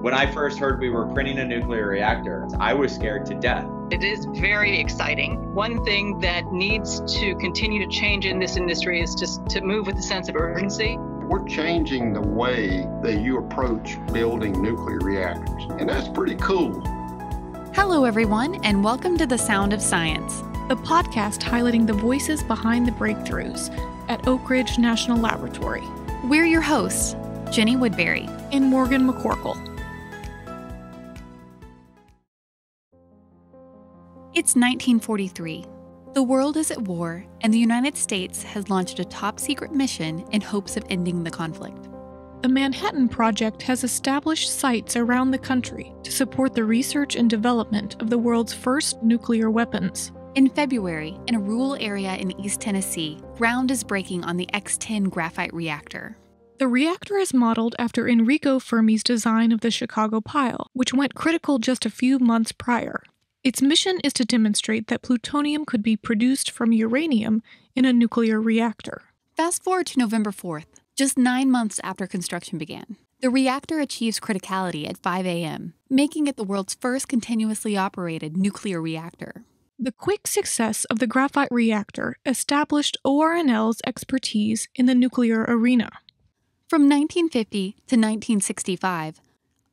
When I first heard we were printing a nuclear reactor, I was scared to death. It is very exciting. One thing that needs to continue to change in this industry is just to move with a sense of urgency. We're changing the way that you approach building nuclear reactors, and that's pretty cool. Hello, everyone, and welcome to The Sound of Science, the podcast highlighting the voices behind the breakthroughs at Oak Ridge National Laboratory. We're your hosts, Jenny Woodbury and Morgan McCorkle. It's 1943. The world is at war, and the United States has launched a top secret mission in hopes of ending the conflict. The Manhattan Project has established sites around the country to support the research and development of the world's first nuclear weapons. In February, in a rural area in East Tennessee, ground is breaking on the X 10 graphite reactor. The reactor is modeled after Enrico Fermi's design of the Chicago Pile, which went critical just a few months prior. Its mission is to demonstrate that plutonium could be produced from uranium in a nuclear reactor. Fast forward to November 4th, just nine months after construction began. The reactor achieves criticality at 5 a.m., making it the world's first continuously operated nuclear reactor. The quick success of the graphite reactor established ORNL's expertise in the nuclear arena. From 1950 to 1965,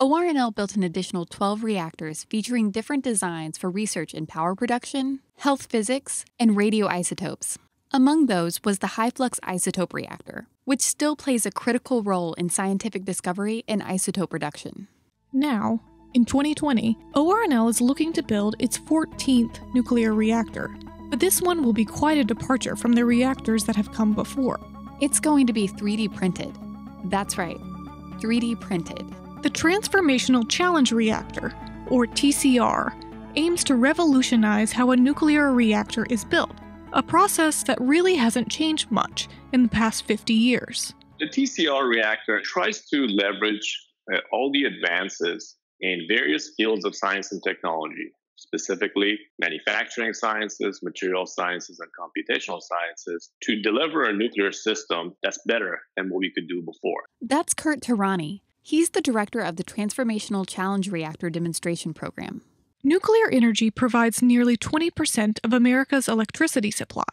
ORNL built an additional 12 reactors featuring different designs for research in power production, health physics, and radioisotopes. Among those was the high flux isotope reactor, which still plays a critical role in scientific discovery and isotope production. Now, in 2020, ORNL is looking to build its 14th nuclear reactor, but this one will be quite a departure from the reactors that have come before. It's going to be 3D printed. That's right, 3D printed. The Transformational Challenge Reactor, or TCR, aims to revolutionize how a nuclear reactor is built, a process that really hasn't changed much in the past 50 years. The TCR reactor tries to leverage uh, all the advances in various fields of science and technology, specifically manufacturing sciences, material sciences, and computational sciences, to deliver a nuclear system that's better than what we could do before. That's Kurt Terrani, He's the director of the Transformational Challenge Reactor Demonstration Program. Nuclear energy provides nearly 20% of America's electricity supply.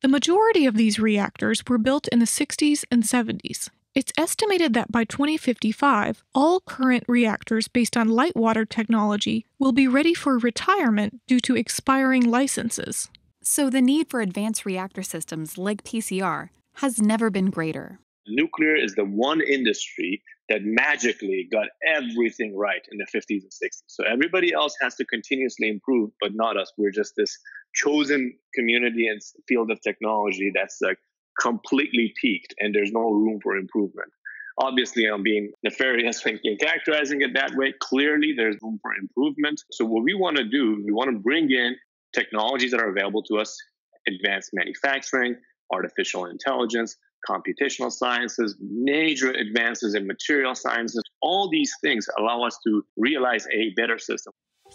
The majority of these reactors were built in the 60s and 70s. It's estimated that by 2055, all current reactors based on light water technology will be ready for retirement due to expiring licenses. So, the need for advanced reactor systems like TCR has never been greater. Nuclear is the one industry that magically got everything right in the 50s and 60s. So everybody else has to continuously improve, but not us. We're just this chosen community and field of technology that's like completely peaked and there's no room for improvement. Obviously, I'm being nefarious and characterizing it that way. Clearly, there's room for improvement. So, what we want to do, we want to bring in technologies that are available to us advanced manufacturing, artificial intelligence, computational sciences, major advances in material sciences. All these things allow us to realize a better system.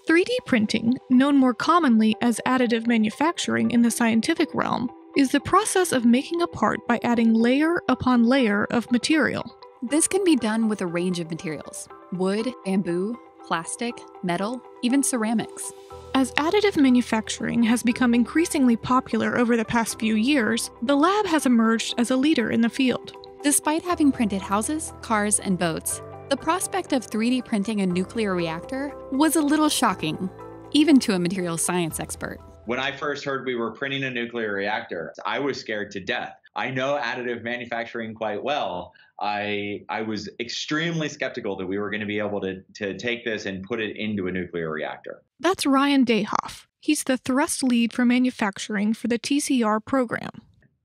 3D printing, known more commonly as additive manufacturing in the scientific realm, is the process of making a part by adding layer upon layer of material. This can be done with a range of materials wood, bamboo, plastic, metal, even ceramics. As additive manufacturing has become increasingly popular over the past few years, the lab has emerged as a leader in the field. Despite having printed houses, cars, and boats, the prospect of 3D printing a nuclear reactor was a little shocking, even to a materials science expert. When I first heard we were printing a nuclear reactor, I was scared to death. I know additive manufacturing quite well. I I was extremely skeptical that we were going to be able to to take this and put it into a nuclear reactor. That's Ryan Dehoff. He's the thrust lead for manufacturing for the TCR program.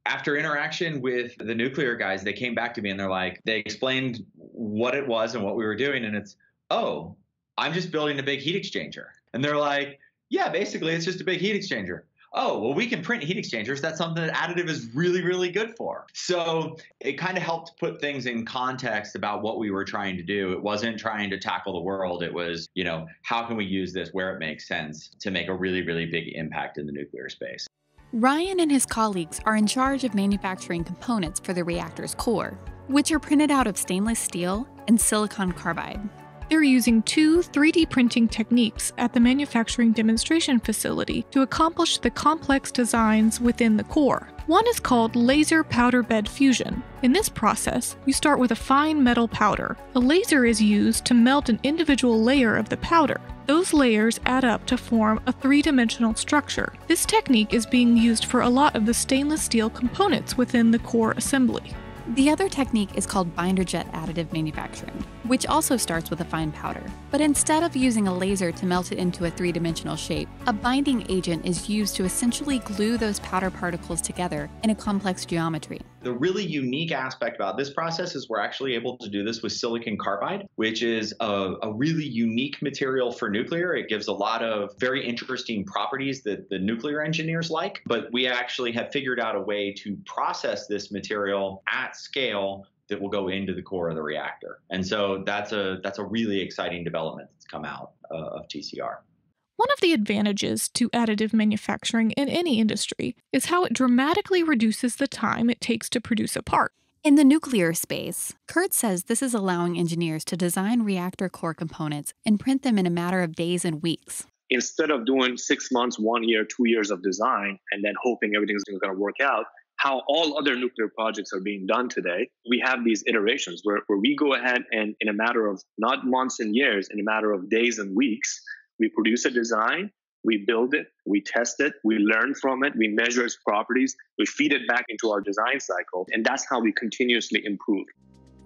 After interaction with the nuclear guys, they came back to me and they're like, they explained what it was and what we were doing. And it's, oh, I'm just building a big heat exchanger. And they're like, yeah, basically, it's just a big heat exchanger oh, well, we can print heat exchangers. That's something that additive is really, really good for. So it kind of helped put things in context about what we were trying to do. It wasn't trying to tackle the world. It was, you know, how can we use this where it makes sense to make a really, really big impact in the nuclear space. Ryan and his colleagues are in charge of manufacturing components for the reactor's core, which are printed out of stainless steel and silicon carbide. They're using two 3D printing techniques at the manufacturing demonstration facility to accomplish the complex designs within the core. One is called laser powder bed fusion. In this process, you start with a fine metal powder. A laser is used to melt an individual layer of the powder. Those layers add up to form a three dimensional structure. This technique is being used for a lot of the stainless steel components within the core assembly. The other technique is called binder jet additive manufacturing, which also starts with a fine powder. But instead of using a laser to melt it into a three dimensional shape, a binding agent is used to essentially glue those powder particles together in a complex geometry. The really unique aspect about this process is we're actually able to do this with silicon carbide, which is a, a, really unique material for nuclear. It gives a lot of very interesting properties that the nuclear engineers like, but we actually have figured out a way to process this material at scale that will go into the core of the reactor. And so that's a that's a really exciting development that's come out uh, of TCR. One of the advantages to additive manufacturing in any industry is how it dramatically reduces the time it takes to produce a part. In the nuclear space, Kurt says this is allowing engineers to design reactor core components and print them in a matter of days and weeks. Instead of doing six months, one year, two years of design and then hoping everything's going to work out, how all other nuclear projects are being done today, we have these iterations where, where we go ahead and, in a matter of not months and years, in a matter of days and weeks, we produce a design, we build it, we test it, we learn from it, we measure its properties, we feed it back into our design cycle, and that's how we continuously improve.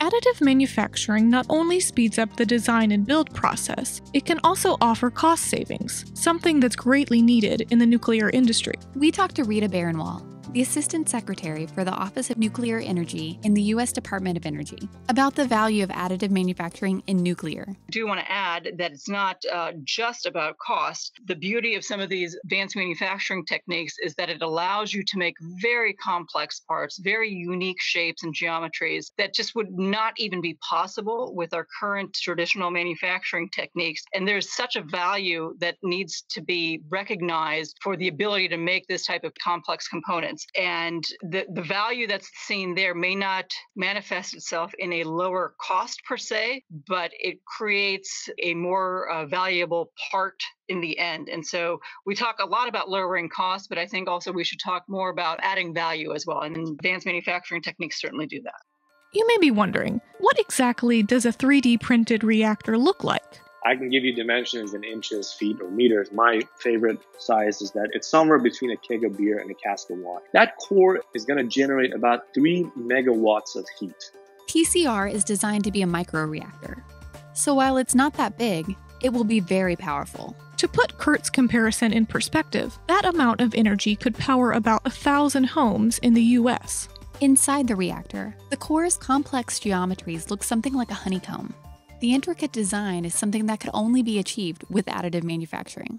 Additive manufacturing not only speeds up the design and build process, it can also offer cost savings, something that's greatly needed in the nuclear industry. We talked to Rita Baranwal, the Assistant Secretary for the Office of Nuclear Energy in the U.S. Department of Energy, about the value of additive manufacturing in nuclear. I do want to add that it's not uh, just about cost. The beauty of some of these advanced manufacturing techniques is that it allows you to make very complex parts, very unique shapes and geometries that just would not even be possible with our current traditional manufacturing techniques. And there's such a value that needs to be recognized for the ability to make this type of complex And the, the value that's seen there may not manifest itself in a lower cost per se, but it creates a more uh, valuable part in the end. And so we talk a lot about lowering costs, but I think also we should talk more about adding value as well. And advanced manufacturing techniques certainly do that. You may be wondering, what exactly does a 3D printed reactor look like? I can give you dimensions in inches, feet, or meters. My favorite size is that it's somewhere between a keg of beer and a cask of wine. That core is going to generate about 3 megawatts of heat. TCR is designed to be a microreactor. So while it's not that big, it will be very powerful. To put Kurt's comparison in perspective, that amount of energy could power about a thousand homes in the US. Inside the reactor, the core's complex geometries look something like a honeycomb. The intricate design is something that could only be achieved with additive manufacturing.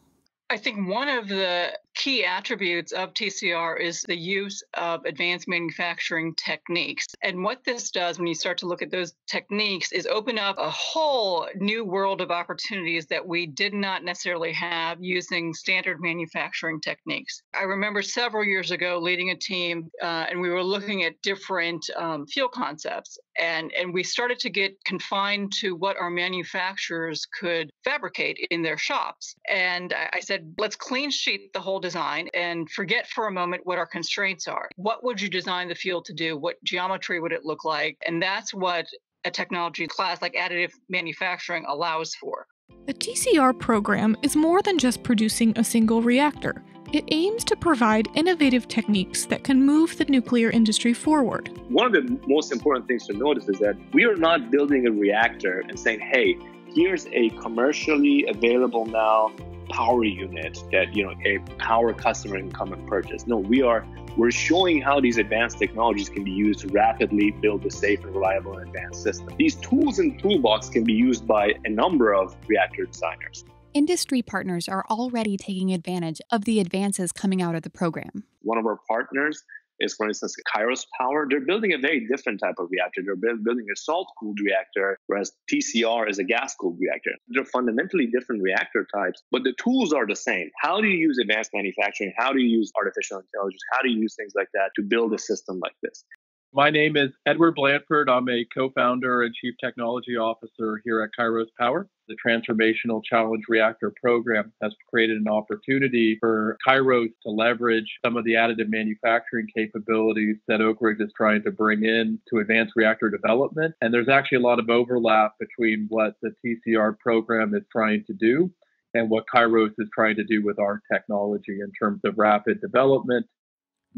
I think one of the key attributes of TCR is the use of advanced manufacturing techniques. And what this does when you start to look at those techniques is open up a whole new world of opportunities that we did not necessarily have using standard manufacturing techniques. I remember several years ago leading a team uh, and we were looking at different um, fuel concepts and and we started to get confined to what our manufacturers could fabricate in their shops and I, said let's clean sheet the whole design and forget for a moment what our constraints are what would you design the field to do what geometry would it look like and that's what a technology class like additive manufacturing allows for the TCR program is more than just producing a single reactor. It aims to provide innovative techniques that can move the nuclear industry forward. One of the most important things to notice is that we are not building a reactor and saying, hey, here's a commercially available now power unit that you know a power customer can come and purchase. No, we are we're showing how these advanced technologies can be used to rapidly build a safe and reliable and advanced system. These tools and toolbox can be used by a number of reactor designers. Industry partners are already taking advantage of the advances coming out of the program. One of our partners is, for instance, Kairos Power. They're building a very different type of reactor. They're building a salt cooled reactor, whereas TCR is a gas cooled reactor. They're fundamentally different reactor types, but the tools are the same. How do you use advanced manufacturing? How do you use artificial intelligence? How do you use things like that to build a system like this? My name is Edward Blandford. I'm a co founder and chief technology officer here at Kairos Power. The Transformational Challenge Reactor program has created an opportunity for Kairos to leverage some of the additive manufacturing capabilities that Oak Ridge is trying to bring in to advance reactor development. And there's actually a lot of overlap between what the TCR program is trying to do and what Kairos is trying to do with our technology in terms of rapid development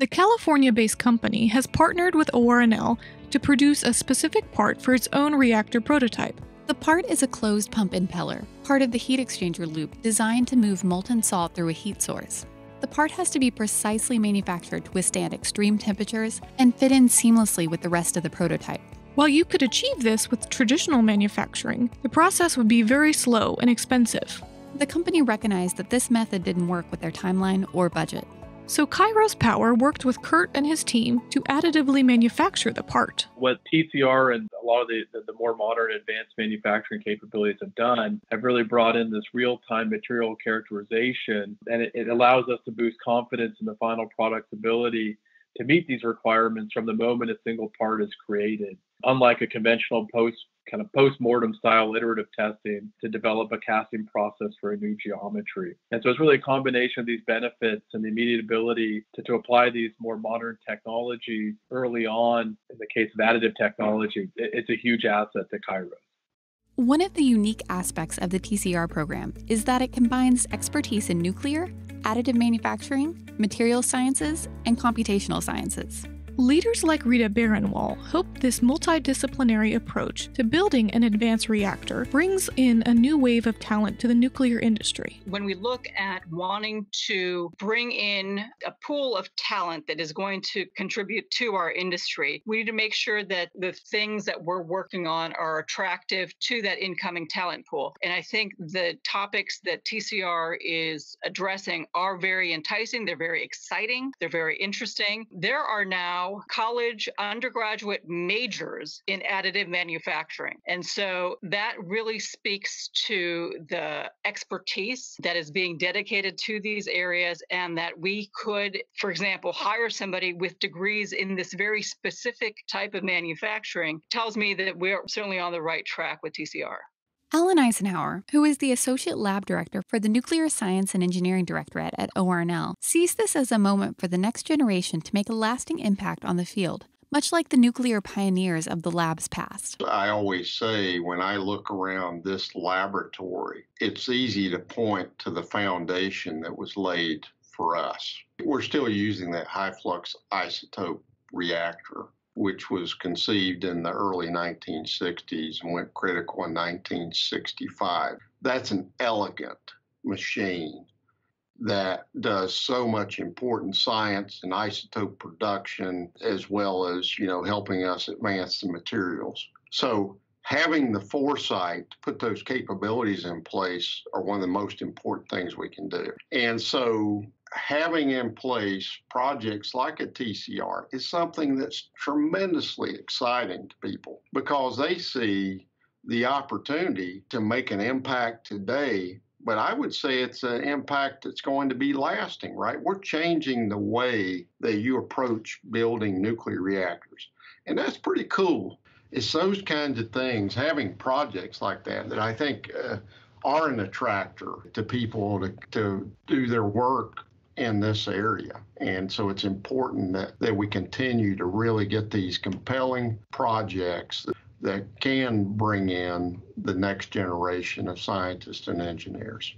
the California based company has partnered with ORNL to produce a specific part for its own reactor prototype. The part is a closed pump impeller, part of the heat exchanger loop designed to move molten salt through a heat source. The part has to be precisely manufactured to withstand extreme temperatures and fit in seamlessly with the rest of the prototype. While you could achieve this with traditional manufacturing, the process would be very slow and expensive. The company recognized that this method didn't work with their timeline or budget. So Kairos Power worked with Kurt and his team to additively manufacture the part. What TCR and a lot of the, the, the more modern advanced manufacturing capabilities have done have really brought in this real-time material characterization, and it, it allows us to boost confidence in the final product's ability to meet these requirements from the moment a single part is created. Unlike a conventional post kind of post-mortem style iterative testing to develop a casting process for a new geometry. And so it's really a combination of these benefits and the immediate ability to, to apply these more modern technologies early on. In the case of additive technology, it's a huge asset to Kairos. One of the unique aspects of the TCR program is that it combines expertise in nuclear, additive manufacturing, material sciences, and computational sciences. Leaders like Rita Baranwal hope this multidisciplinary approach to building an advanced reactor brings in a new wave of talent to the nuclear industry. When we look at wanting to bring in a pool of talent that is going to contribute to our industry, we need to make sure that the things that we're working on are attractive to that incoming talent pool. And I think the topics that TCR is addressing are very enticing, they're very exciting, they're very interesting. There are now college undergraduate majors in additive manufacturing. And so that really speaks to the expertise that is being dedicated to these areas, and that we could, for example, hire somebody with degrees in this very specific type of manufacturing tells me that we're certainly on the right track with TCR. Alan Icenhour, who is the Associate Lab Director for the Nuclear Science and Engineering Directorate at ORNL, sees this as a moment for the next generation to make a lasting impact on the field, much like the nuclear pioneers of the lab's past. I always say when I look around this laboratory, it's easy to point to the foundation that was laid for us. We're still using that high flux isotope reactor which was conceived in the early 1960s and went critical in 1965. That's an elegant machine that does so much important science and isotope production as well as you know helping us advance the materials so having the foresight to put those capabilities in place are one of the most important things we can do and so having in place projects like a TCR is something that's tremendously exciting to people because they see the opportunity to make an impact today. But I would say it's an impact that's going to be lasting, right? We're changing the way that you approach building nuclear reactors. And that's pretty cool. It's those kinds of things, having projects like that, that I think uh, are an attractor to people to, to do their work in this area. And so it's important that, that we continue to really get these compelling projects that, that can bring in the next generation of scientists and engineers.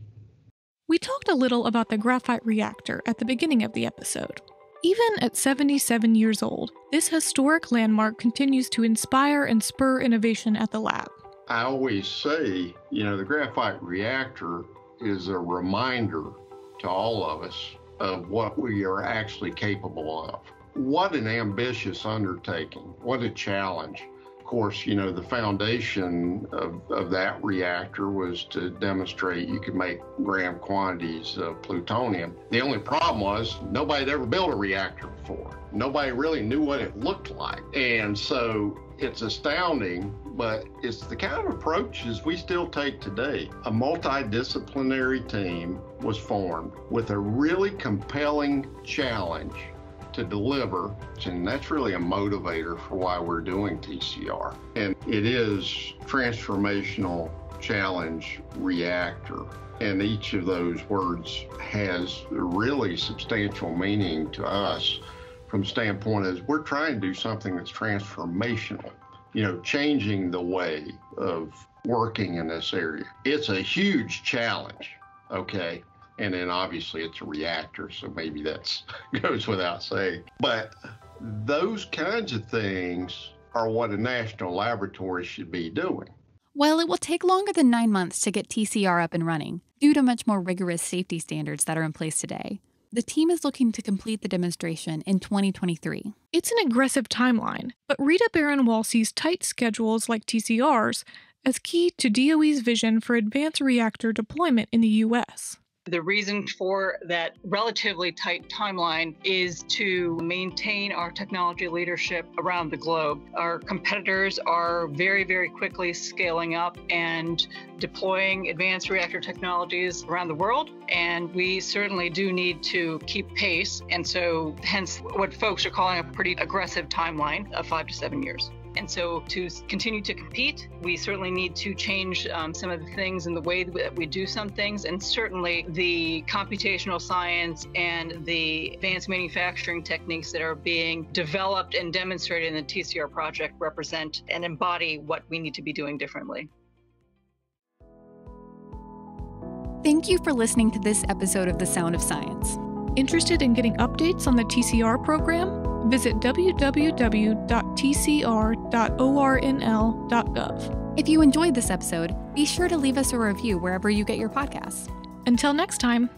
We talked a little about the graphite reactor at the beginning of the episode. Even at 77 years old, this historic landmark continues to inspire and spur innovation at the lab. I always say, you know, the graphite reactor is a reminder to all of us of what we are actually capable of. What an ambitious undertaking. What a challenge. Of course, you know, the foundation of, of that reactor was to demonstrate you could make gram quantities of plutonium. The only problem was nobody had ever built a reactor before. Nobody really knew what it looked like. And so it's astounding, but it's the kind of approaches we still take today. A multidisciplinary team was formed with a really compelling challenge to deliver, and that's really a motivator for why we're doing TCR. And it is transformational challenge reactor. And each of those words has really substantial meaning to us from standpoint is we're trying to do something that's transformational, you know, changing the way of working in this area. It's a huge challenge, okay? And then obviously it's a reactor, so maybe that goes without saying. But those kinds of things are what a national laboratory should be doing. While it will take longer than nine months to get TCR up and running, due to much more rigorous safety standards that are in place today, the team is looking to complete the demonstration in 2023. It's an aggressive timeline, but Rita Baranwal sees tight schedules like TCR's as key to DOE's vision for advanced reactor deployment in the U.S. The reason for that relatively tight timeline is to maintain our technology leadership around the globe. Our competitors are very, very quickly scaling up and deploying advanced reactor technologies around the world. And we certainly do need to keep pace. And so, hence, what folks are calling a pretty aggressive timeline of five to seven years. And so, to continue to compete, we certainly need to change um, some of the things in the way that we do some things. And certainly, the computational science and the advanced manufacturing techniques that are being developed and demonstrated in the TCR project represent and embody what we need to be doing differently. Thank you for listening to this episode of The Sound of Science. Interested in getting updates on the TCR program? Visit www.tcr.ornl.gov. If you enjoyed this episode, be sure to leave us a review wherever you get your podcasts. Until next time.